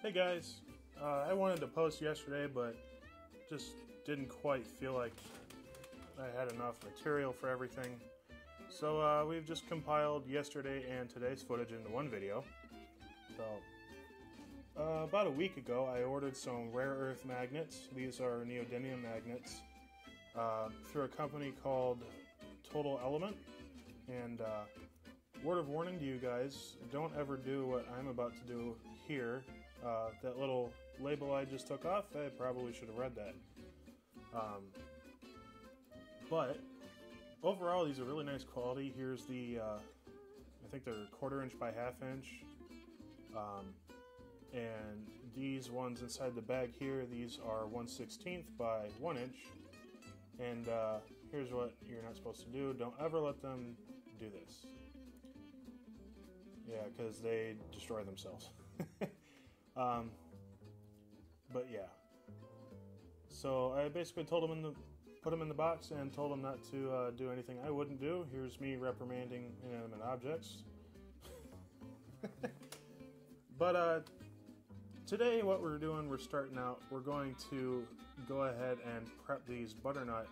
Hey guys, uh, I wanted to post yesterday, but just didn't quite feel like I had enough material for everything. So uh, we've just compiled yesterday and today's footage into one video. So uh, about a week ago, I ordered some rare earth magnets. These are neodymium magnets uh, through a company called Total Element. And uh, word of warning to you guys: don't ever do what I'm about to do here. Uh, that little label I just took off, I probably should have read that. Um, but overall, these are really nice quality. Here's the, uh, I think they're quarter inch by half inch. Um, and these ones inside the bag here, these are 1 16th by 1 inch. And uh, here's what you're not supposed to do don't ever let them do this. Yeah, because they destroy themselves. um, but yeah. So I basically told them in the put them in the box and told them not to uh, do anything I wouldn't do. Here's me reprimanding inanimate objects. but uh, today, what we're doing, we're starting out. We're going to go ahead and prep these butternut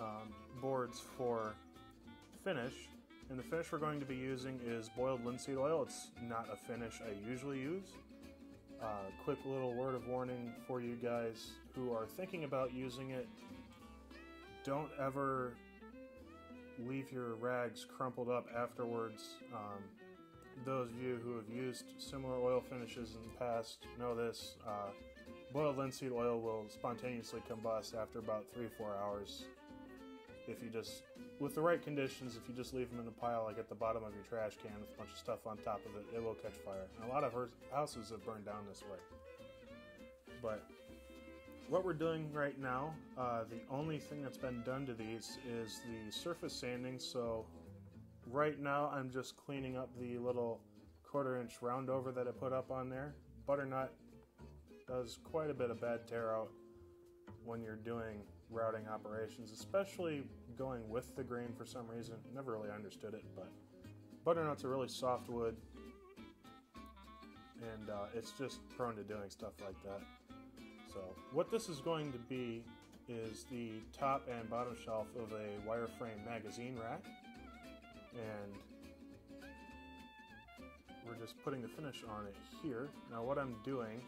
um, boards for finish. And the finish we're going to be using is boiled linseed oil. It's not a finish I usually use. Uh, quick little word of warning for you guys who are thinking about using it don't ever leave your rags crumpled up afterwards. Um, those of you who have used similar oil finishes in the past know this. Uh, boiled linseed oil will spontaneously combust after about three or four hours. If you just, with the right conditions, if you just leave them in a pile like at the bottom of your trash can with a bunch of stuff on top of it, it will catch fire. And a lot of houses have burned down this way. But what we're doing right now, uh, the only thing that's been done to these is the surface sanding. So right now I'm just cleaning up the little quarter inch round over that I put up on there. Butternut does quite a bit of bad tear out when you're doing routing operations, especially going with the grain for some reason. Never really understood it, but butternut's a really soft wood and uh, it's just prone to doing stuff like that. So what this is going to be is the top and bottom shelf of a wireframe magazine rack. And we're just putting the finish on it here. Now what I'm doing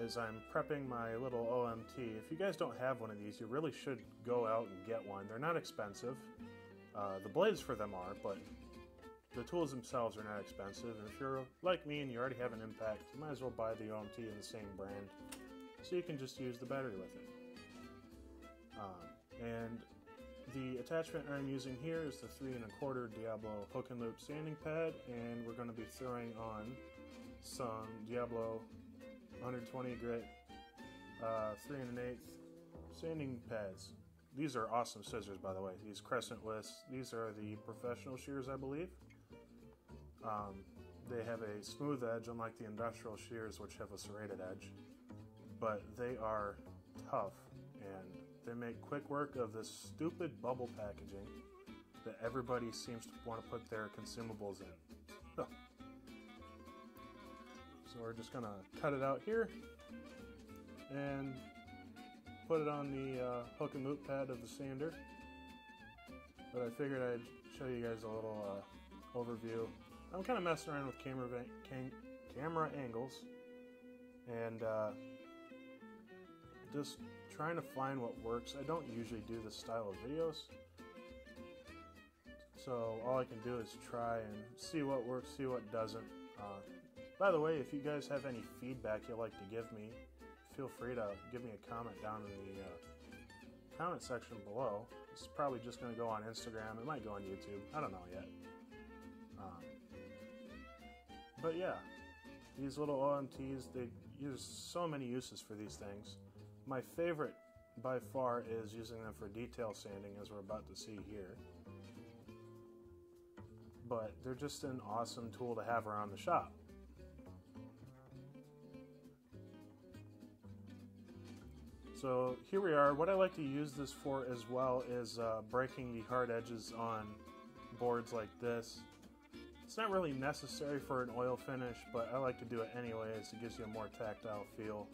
is I'm prepping my little OMT. If you guys don't have one of these, you really should go out and get one. They're not expensive. Uh, the blades for them are, but the tools themselves are not expensive. And if you're like me and you already have an impact, you might as well buy the OMT in the same brand so you can just use the battery with it. Um, and the attachment I'm using here is the three and a quarter Diablo hook and loop sanding pad, and we're going to be throwing on some Diablo 120 grit uh, three and an eighth sanding pads. These are awesome scissors, by the way. These Crescent crescentless. These are the professional shears, I believe. Um, they have a smooth edge, unlike the industrial shears, which have a serrated edge but they are tough and they make quick work of this stupid bubble packaging that everybody seems to want to put their consumables in. So we're just gonna cut it out here and put it on the uh, hook and loop pad of the sander. But I figured I'd show you guys a little uh, overview. I'm kind of messing around with camera camera angles and uh, just trying to find what works. I don't usually do this style of videos. So all I can do is try and see what works, see what doesn't. Uh, by the way, if you guys have any feedback you'd like to give me, feel free to give me a comment down in the uh, comment section below. It's probably just going to go on Instagram. It might go on YouTube. I don't know yet. Um, but yeah, these little OMTs, they use so many uses for these things. My favorite by far is using them for detail sanding as we're about to see here. But they're just an awesome tool to have around the shop. So here we are. What I like to use this for as well is uh, breaking the hard edges on boards like this It's not really necessary for an oil finish, but I like to do it anyways. It gives you a more tactile feel.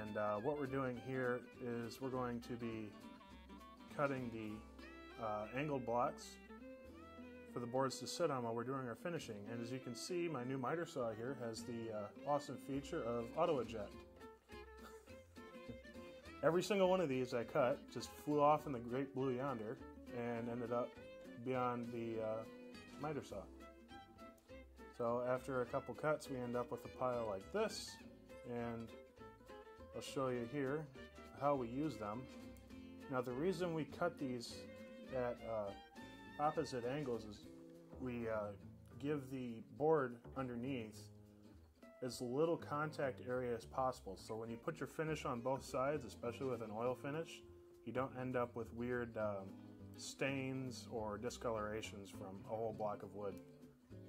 And uh, what we're doing here is we're going to be cutting the uh, angled blocks for the boards to sit on while we're doing our finishing. And as you can see, my new miter saw here has the uh, awesome feature of auto eject. Every single one of these I cut just flew off in the great blue yonder and ended up beyond the uh, miter saw. So after a couple cuts, we end up with a pile like this, and I'll show you here how we use them. Now the reason we cut these at uh, opposite angles is we uh, give the board underneath as little contact area as possible. So when you put your finish on both sides, especially with an oil finish, you don't end up with weird um, stains or discolorations from a whole block of wood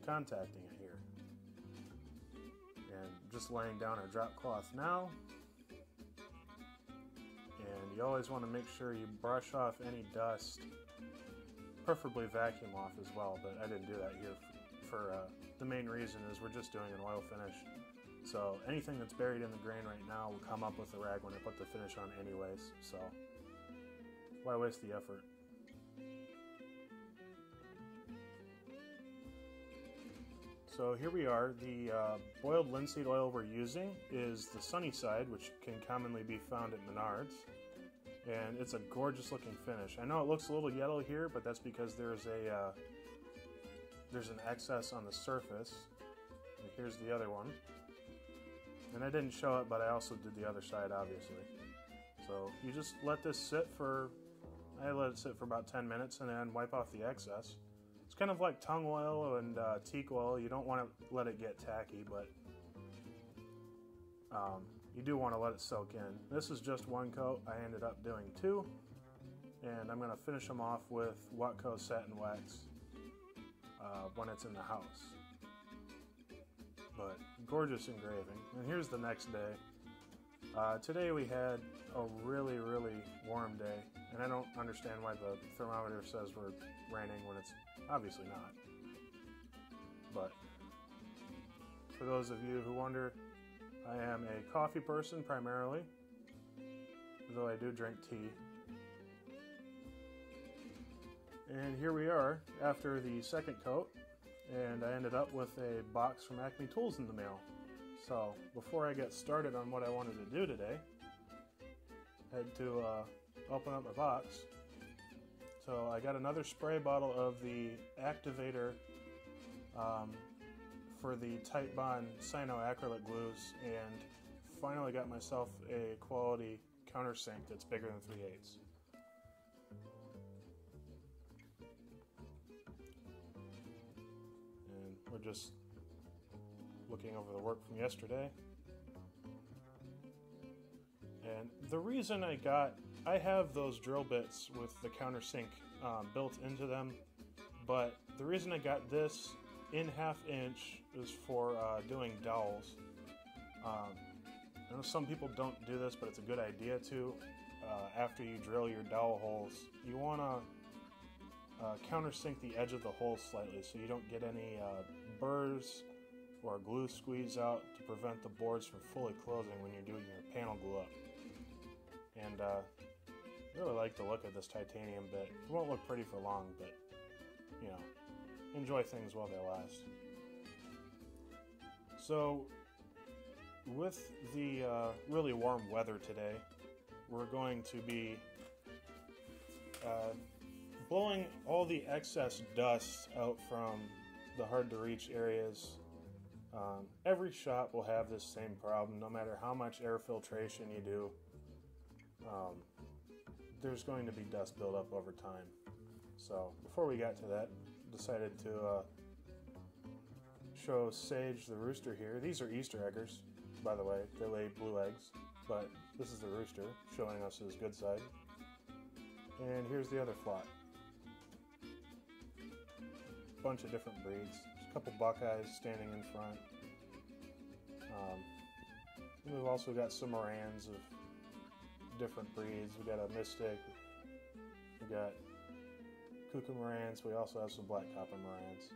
contacting it here. And just laying down our drop cloth now. And you always want to make sure you brush off any dust, preferably vacuum off as well, but I didn't do that here for, uh, the main reason is we're just doing an oil finish. So anything that's buried in the grain right now will come up with the rag when I put the finish on anyways. So why waste the effort? So here we are. The uh, boiled linseed oil we're using is the Sunnyside, which can commonly be found at Menards. And it's a gorgeous looking finish. I know it looks a little yellow here, but that's because there's a uh, there's an excess on the surface. And here's the other one. And I didn't show it, but I also did the other side, obviously. So you just let this sit for, I let it sit for about 10 minutes and then wipe off the excess. It's kind of like tung oil and uh, teak oil. You don't want to let it get tacky, but um, you do want to let it soak in. This is just one coat. I ended up doing two. And I'm going to finish them off with Watco Satin Wax uh, when it's in the house. But gorgeous engraving. And here's the next day. Uh, today we had a really, really warm day, and I don't understand why the thermometer says we're raining when it's obviously not. But for those of you who wonder, I am a coffee person primarily, though I do drink tea. And here we are after the second coat, and I ended up with a box from Acme Tools in the mail. So before I get started on what I wanted to do today, I had to uh, open up my box. So I got another spray bottle of the activator um, for the Titebond cyanoacrylate glues, and finally got myself a quality countersink that's bigger than 3 8 just looking over the work from yesterday. And the reason I got, I have those drill bits with the countersink um, built into them, but the reason I got this in half inch is for uh, doing dowels. Um, I know some people don't do this, but it's a good idea to. Uh, after you drill your dowel holes, you want to uh, countersink the edge of the hole slightly so you don't get any uh, burrs or glue squeeze out to prevent the boards from fully closing when you're doing your panel glue up. And uh, I really like the look of this titanium bit. It won't look pretty for long, but you know, enjoy things while they last. So, with the uh, really warm weather today, we're going to be uh, blowing all the excess dust out from the hard to reach areas um, every shop will have this same problem, no matter how much air filtration you do. Um, there's going to be dust buildup over time. So before we got to that, decided to uh, show Sage the rooster here. These are Easter eggers, by the way. They lay blue eggs, but this is the rooster showing us his good side. And here's the other flock. Bunch of different breeds There's a couple Buckeyes standing in front. Um, we've also got some Marans of different breeds. We've got a Mystic. We've got Cuckoo Marans. We also have some Black Copper Marans.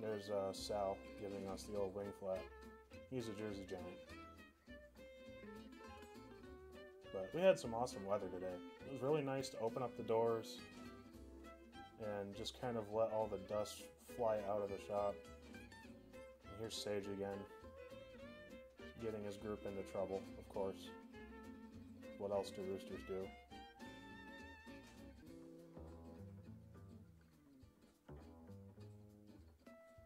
There's uh, Sal giving us the old wing flap. He's a Jersey Giant. But we had some awesome weather today. It was really nice to open up the doors and just kind of let all the dust fly out of the shop. And here's Sage again, getting his group into trouble, of course. What else do roosters do?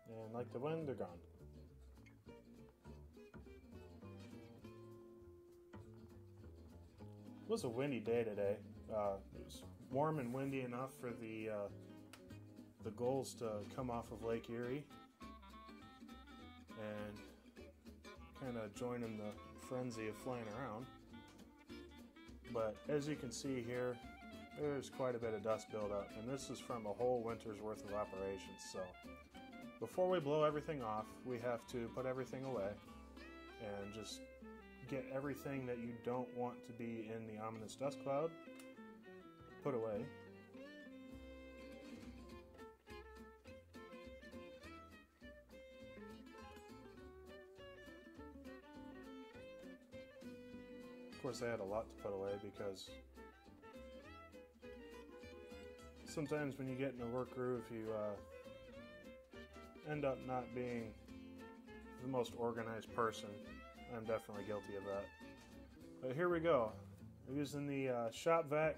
And like the wind, they're gone. It was a windy day today. Uh, it was warm and windy enough for the uh, the gulls to come off of Lake Erie and kind of join in the frenzy of flying around. But as you can see here, there's quite a bit of dust buildup, and this is from a whole winter's worth of operations. So before we blow everything off, we have to put everything away and just get everything that you don't want to be in the ominous dust cloud put away. Of course, I had a lot to put away because sometimes when you get in a work groove, you uh, end up not being the most organized person. I'm definitely guilty of that. But here we go. I'm using the uh, shop vac,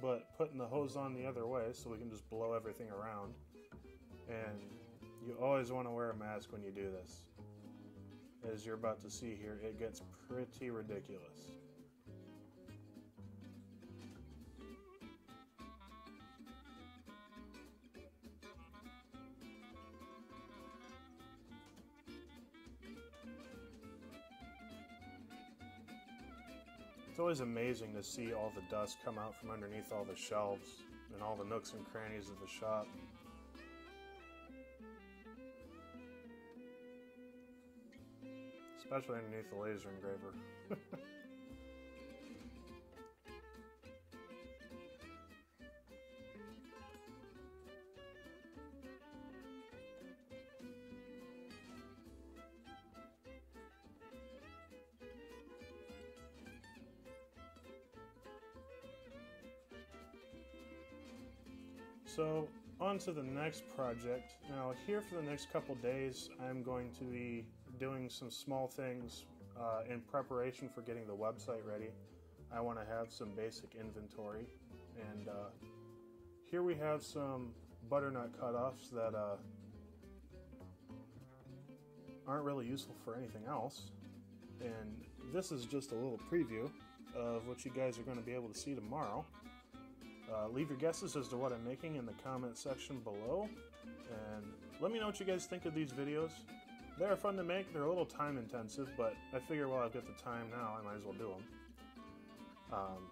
but putting the hose on the other way so we can just blow everything around. And you always want to wear a mask when you do this. As you're about to see here, it gets pretty ridiculous. It's always amazing to see all the dust come out from underneath all the shelves and all the nooks and crannies of the shop. Especially underneath the laser engraver. So, on to the next project. Now, here for the next couple days, I'm going to be doing some small things uh, in preparation for getting the website ready. I want to have some basic inventory, and uh, here we have some butternut cutoffs that uh, aren't really useful for anything else. And this is just a little preview of what you guys are going to be able to see tomorrow. Uh, leave your guesses as to what I'm making in the comment section below. And let me know what you guys think of these videos. They're fun to make, they're a little time intensive, but I figure while I've got the time now, I might as well do them. Um,